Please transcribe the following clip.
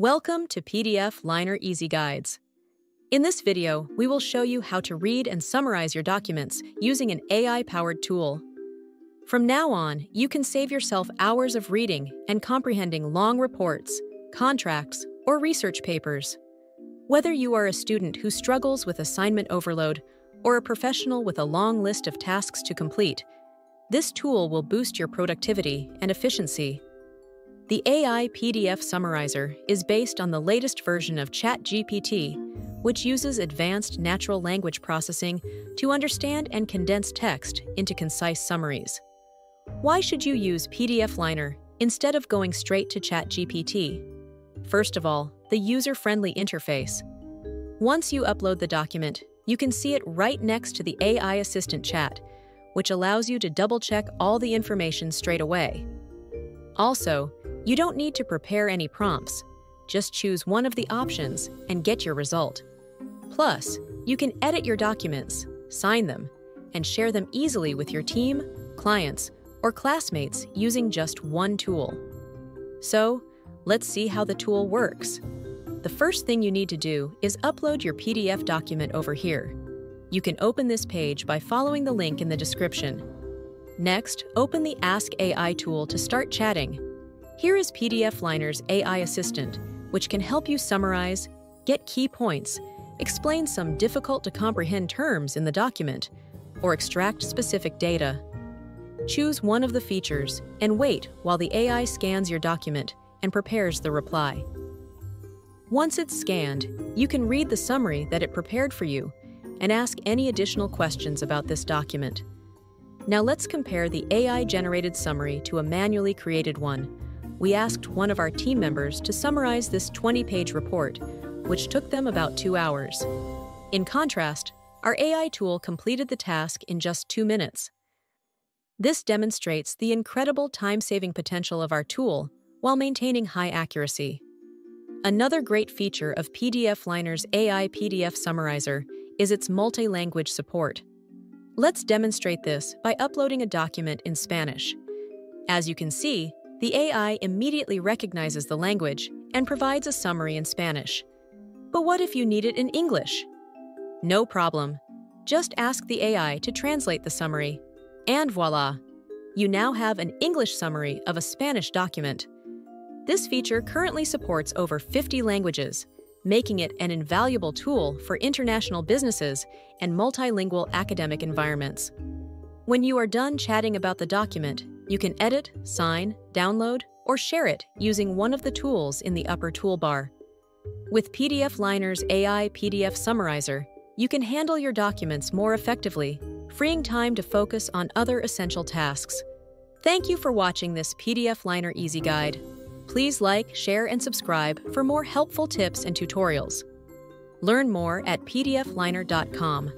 Welcome to PDF Liner Easy Guides. In this video, we will show you how to read and summarize your documents using an AI-powered tool. From now on, you can save yourself hours of reading and comprehending long reports, contracts, or research papers. Whether you are a student who struggles with assignment overload or a professional with a long list of tasks to complete, this tool will boost your productivity and efficiency. The AI PDF Summarizer is based on the latest version of ChatGPT, which uses advanced natural language processing to understand and condense text into concise summaries. Why should you use PDF Liner instead of going straight to ChatGPT? First of all, the user-friendly interface. Once you upload the document, you can see it right next to the AI Assistant chat, which allows you to double-check all the information straight away. Also, you don't need to prepare any prompts. Just choose one of the options and get your result. Plus, you can edit your documents, sign them, and share them easily with your team, clients, or classmates using just one tool. So, let's see how the tool works. The first thing you need to do is upload your PDF document over here. You can open this page by following the link in the description. Next, open the Ask AI tool to start chatting here is PDF Liner's AI Assistant, which can help you summarize, get key points, explain some difficult to comprehend terms in the document, or extract specific data. Choose one of the features and wait while the AI scans your document and prepares the reply. Once it's scanned, you can read the summary that it prepared for you and ask any additional questions about this document. Now let's compare the AI-generated summary to a manually created one we asked one of our team members to summarize this 20 page report, which took them about two hours. In contrast, our AI tool completed the task in just two minutes. This demonstrates the incredible time saving potential of our tool while maintaining high accuracy. Another great feature of PDF Liner's AI PDF Summarizer is its multi language support. Let's demonstrate this by uploading a document in Spanish. As you can see, the AI immediately recognizes the language and provides a summary in Spanish. But what if you need it in English? No problem. Just ask the AI to translate the summary. And voila! You now have an English summary of a Spanish document. This feature currently supports over 50 languages, making it an invaluable tool for international businesses and multilingual academic environments. When you are done chatting about the document, you can edit, sign, download, or share it using one of the tools in the upper toolbar. With PDF Liner's AI PDF Summarizer, you can handle your documents more effectively, freeing time to focus on other essential tasks. Thank you for watching this PDF Liner Easy Guide. Please like, share, and subscribe for more helpful tips and tutorials. Learn more at pdfliner.com.